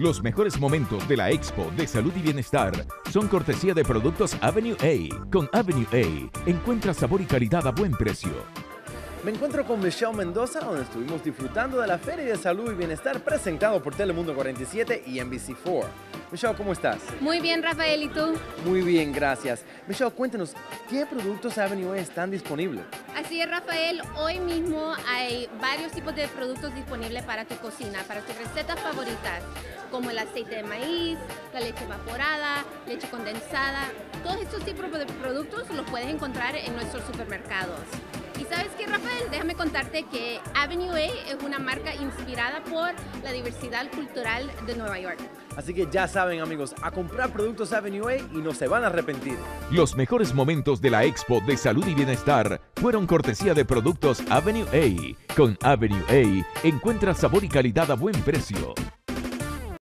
Los mejores momentos de la Expo de Salud y Bienestar son cortesía de productos Avenue A. Con Avenue A, encuentra sabor y calidad a buen precio. Me encuentro con Michelle Mendoza, donde estuvimos disfrutando de la Feria de Salud y Bienestar presentado por Telemundo 47 y NBC4. Michelle, ¿cómo estás? Muy bien, Rafael, ¿y tú? Muy bien, gracias. Michelle, cuéntanos, ¿qué productos Avenue A están disponibles? Así es, Rafael, hoy mismo hay varios tipos de productos disponibles para tu cocina, para tus recetas favoritas, como el aceite de maíz, la leche evaporada, leche condensada. Todos estos tipos de productos los puedes encontrar en nuestros supermercados. Y sabes qué, Rafael, contarte que Avenue A es una marca inspirada por la diversidad cultural de Nueva York. Así que ya saben, amigos, a comprar productos Avenue A y no se van a arrepentir. Los mejores momentos de la Expo de Salud y Bienestar fueron cortesía de productos Avenue A. Con Avenue A, encuentra sabor y calidad a buen precio.